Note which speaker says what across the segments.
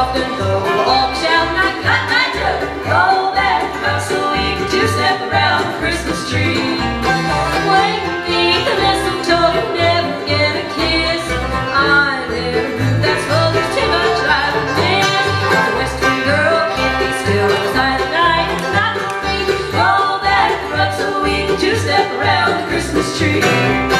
Speaker 1: All cut my we could two around the Christmas tree. Wait, the mistletoe, you never get a kiss. I that's too much I. The western girl can't be still night. We two step around the Christmas tree.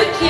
Speaker 1: gotta